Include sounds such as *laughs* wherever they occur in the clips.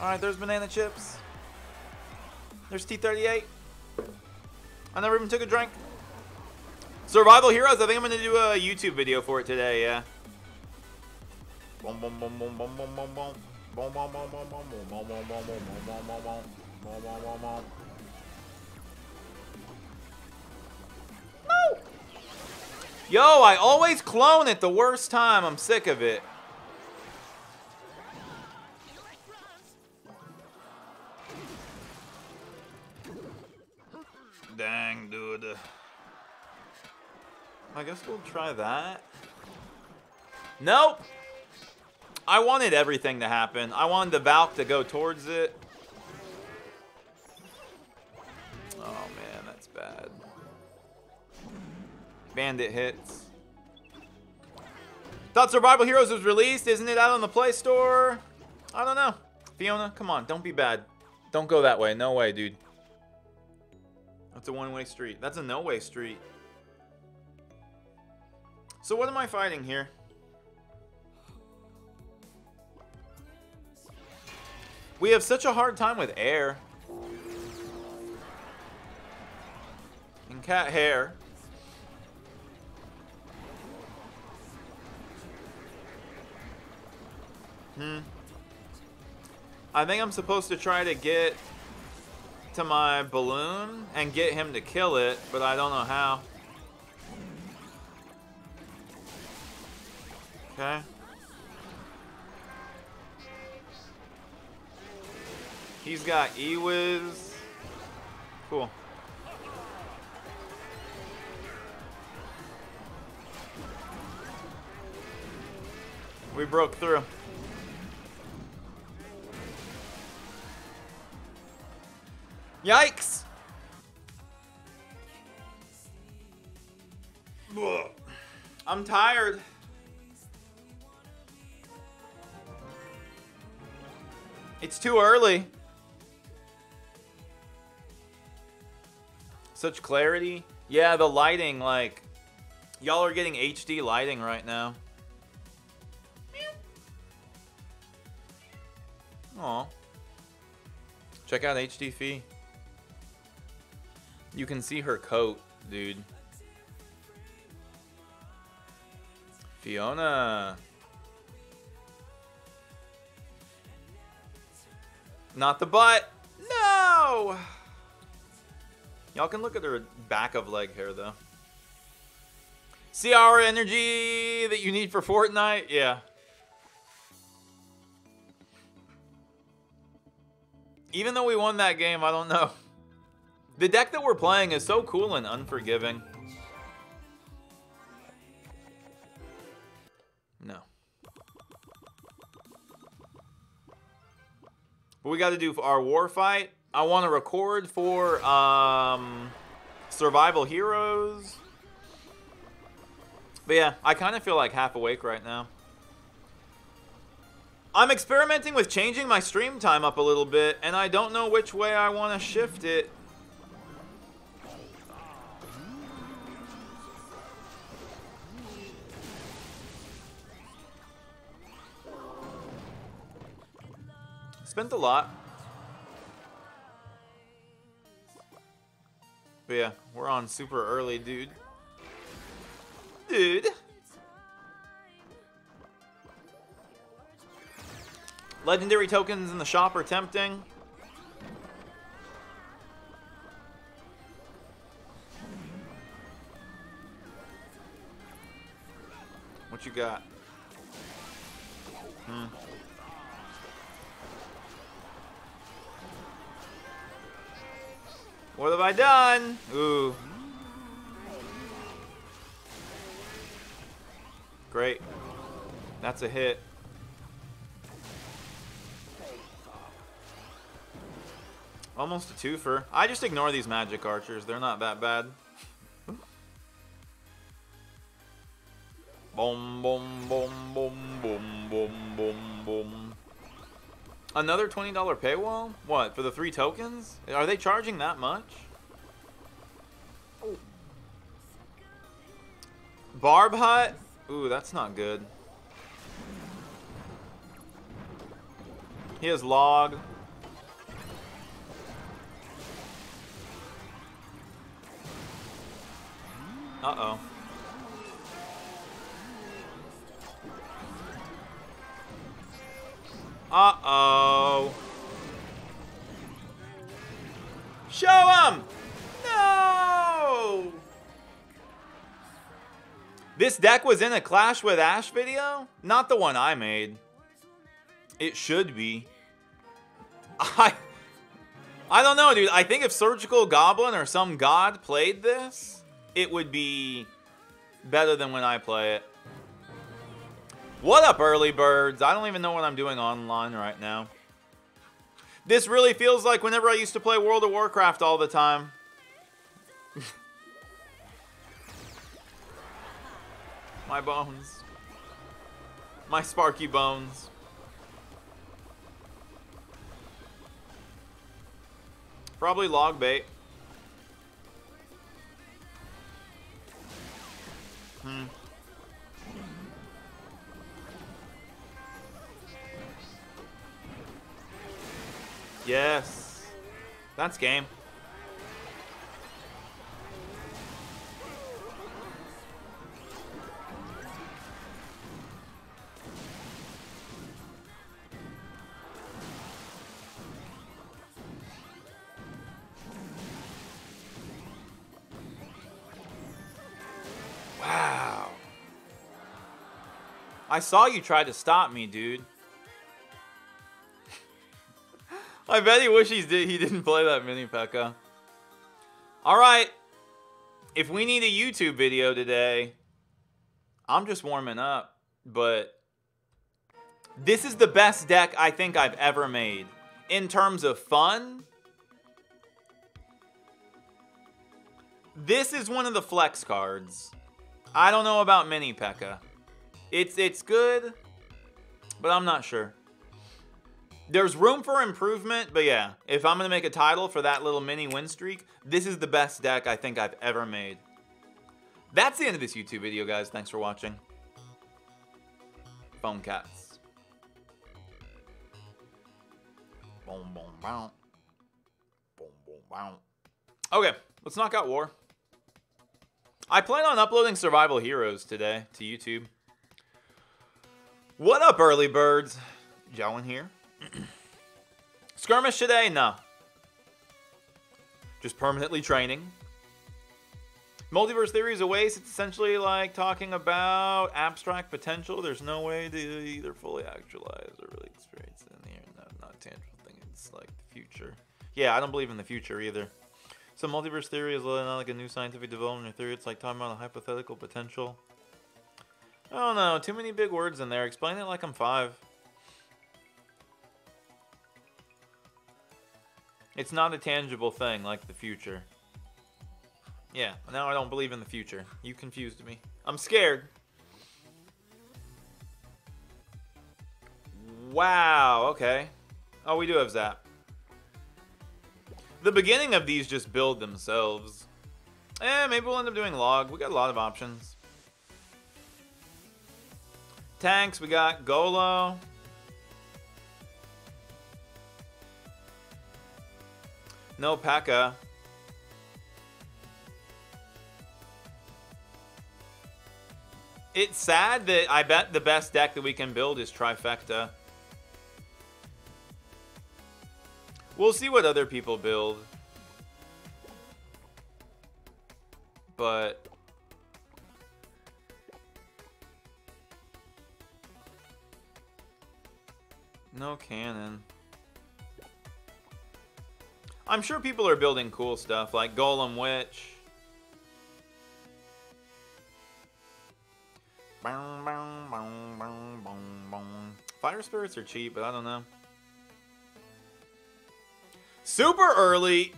Alright, there's banana chips. There's T38. I never even took a drink. Survival Heroes, I think I'm going to do a YouTube video for it today, yeah. Yo, I always clone at the worst time. I'm sick of it. Dang, dude. I guess we'll try that. Nope. I wanted everything to happen. I wanted the Valk to go towards it. Oh man, that's bad. Bandit hits. Thought Survival Heroes was released. Isn't it out on the Play Store? I don't know. Fiona, come on. Don't be bad. Don't go that way. No way, dude. That's a one-way street. That's a no-way street. So what am I fighting here? We have such a hard time with air. And cat hair. Hmm. I think I'm supposed to try to get to my balloon and get him to kill it, but I don't know how. Okay. He's got Ewiz. Cool. We broke through. Yikes! I'm tired. It's too early. Such clarity. Yeah, the lighting, like, y'all are getting HD lighting right now. Aw. Check out HD Fee. You can see her coat, dude. Fiona. Not the butt. No! Y'all can look at her back of leg hair, though. See our energy that you need for Fortnite? Yeah. Even though we won that game, I don't know. *laughs* The deck that we're playing is so cool and unforgiving. No. But we got to do for our war fight. I want to record for um, Survival Heroes. But yeah, I kind of feel like half awake right now. I'm experimenting with changing my stream time up a little bit, and I don't know which way I want to shift it. Spent a lot. But yeah, we're on super early, dude. Dude. Legendary tokens in the shop are tempting. What you got? Hmm. What have I done? Ooh. Great. That's a hit. Almost a twofer. I just ignore these magic archers. They're not that bad. boom, boom, boom, boom, boom, boom, boom. Another $20 paywall? What, for the three tokens? Are they charging that much? Oh. Barb Hut? Ooh, that's not good. He has log. Uh-oh. Uh-oh. Deck was in a Clash with Ash video? Not the one I made. It should be. *laughs* I... I don't know, dude. I think if Surgical Goblin or some god played this, it would be better than when I play it. What up, early birds? I don't even know what I'm doing online right now. This really feels like whenever I used to play World of Warcraft all the time. My bones. My sparky bones. Probably log bait. Hmm. Yes. That's game. I saw you try to stop me, dude. *laughs* I bet he wishes he didn't play that mini P.E.K.K.A. Alright. If we need a YouTube video today, I'm just warming up. But this is the best deck I think I've ever made. In terms of fun, this is one of the flex cards. I don't know about mini P.E.K.K.A. It's it's good, but I'm not sure. There's room for improvement, but yeah, if I'm to make a title for that little mini win streak, this is the best deck I think I've ever made. That's the end of this YouTube video, guys. Thanks for watching. Phonecats. Boom, boom, boom. Boom, boom, boom. Okay, let's knock out war. I plan on uploading Survival Heroes today to YouTube. What up, early birds? Joan here. *clears throat* Skirmish today? No. Just permanently training. Multiverse theory is a waste. It's essentially like talking about abstract potential. There's no way to either fully actualize or really experience it in here. No, not tangible thing. It's like the future. Yeah, I don't believe in the future either. So multiverse theory is not like a new scientific development or theory. It's like talking about a hypothetical potential. Don't know. Too many big words in there. Explain it like I'm five. It's not a tangible thing like the future. Yeah, now I don't believe in the future. You confused me. I'm scared. Wow, okay. Oh, we do have Zap. The beginning of these just build themselves. Eh, maybe we'll end up doing log. We got a lot of options. Tanks, we got Golo. No P.E.K.K.A. It's sad that I bet the best deck that we can build is Trifecta. We'll see what other people build. But No cannon. I'm sure people are building cool stuff like Golem Witch. Fire Spirits are cheap, but I don't know. Super early.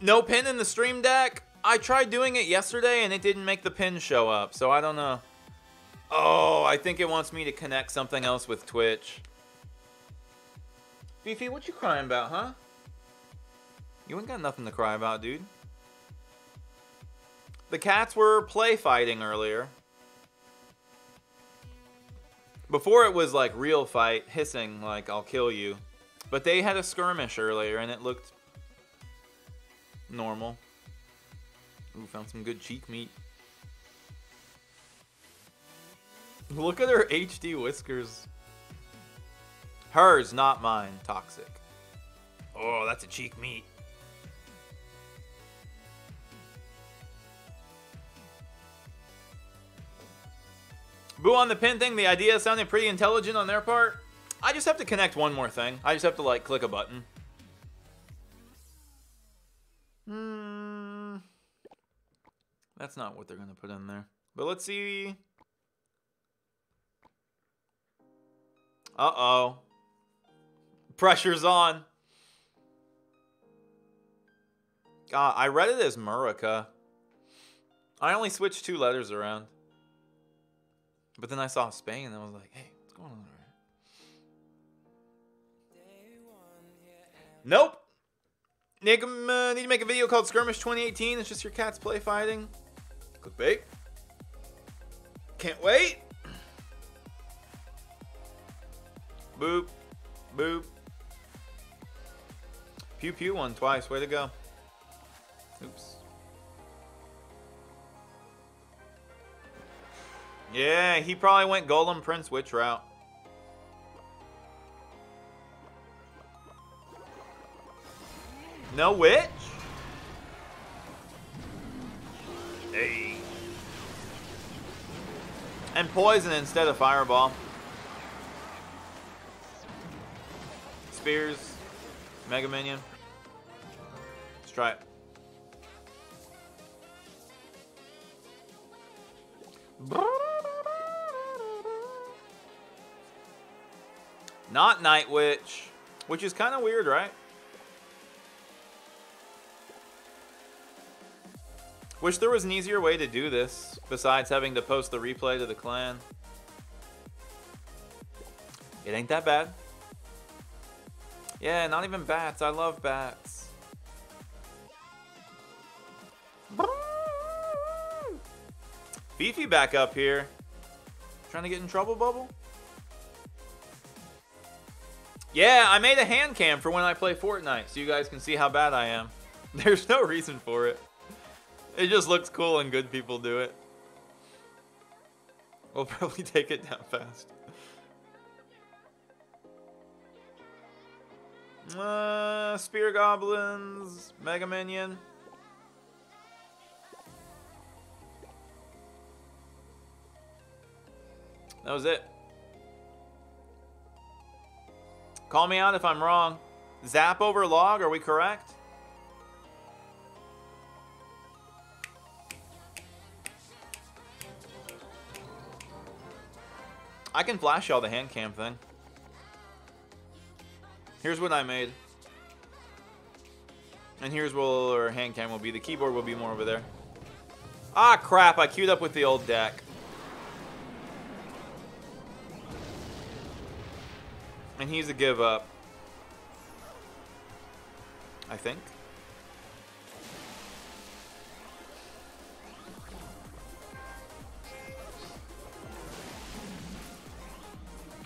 No pin in the stream deck. I tried doing it yesterday and it didn't make the pin show up, so I don't know. Oh, I think it wants me to connect something else with Twitch. Beefy, what you crying about, huh? You ain't got nothing to cry about, dude. The cats were play fighting earlier. Before it was like real fight, hissing like I'll kill you. But they had a skirmish earlier and it looked normal. Ooh, found some good cheek meat. Look at her HD whiskers. Hers, not mine. Toxic. Oh, that's a cheek meat. Boo on the pin thing, the idea sounded pretty intelligent on their part. I just have to connect one more thing. I just have to, like, click a button. Hmm. That's not what they're going to put in there. But let's see. Uh-oh. Pressure's on. God, I read it as Murica. I only switched two letters around. But then I saw Spain and I was like, hey, what's going on? Nope. Nick, uh, need to make a video called Skirmish 2018. It's just your cats play fighting. Clickbait. Can't wait. Boop. Boop. Pew pew one twice. Way to go. Oops. Yeah, he probably went Golem Prince Witch route. No witch? Hey. And poison instead of fireball. Spears. Mega Minion. Let's try it. Not Night Witch. Which is kind of weird, right? Wish there was an easier way to do this, besides having to post the replay to the clan. It ain't that bad. Yeah, not even bats. I love bats. Fifi back up here. Trying to get in trouble, Bubble? Yeah, I made a hand cam for when I play Fortnite, so you guys can see how bad I am. *laughs* There's no reason for it. It just looks cool and good people do it. We'll *laughs* probably take it down fast. Uh, Spear Goblins, Mega Minion. That was it. Call me out if I'm wrong. Zap over log, are we correct? I can flash y'all the hand cam thing. Here's what I made. And here's where our hand cam will be. The keyboard will be more over there. Ah, crap. I queued up with the old deck. And he's a give up. I think.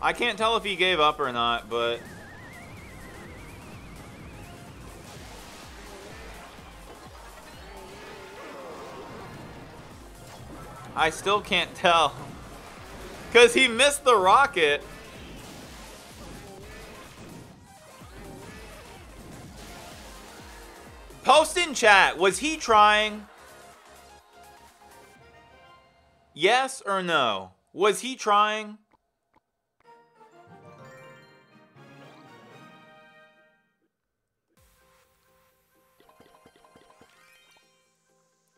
I can't tell if he gave up or not, but... I still can't tell. Because he missed the rocket. Post in chat, was he trying? Yes or no? Was he trying?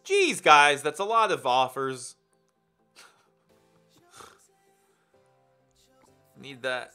Jeez, guys, that's a lot of offers. Need that.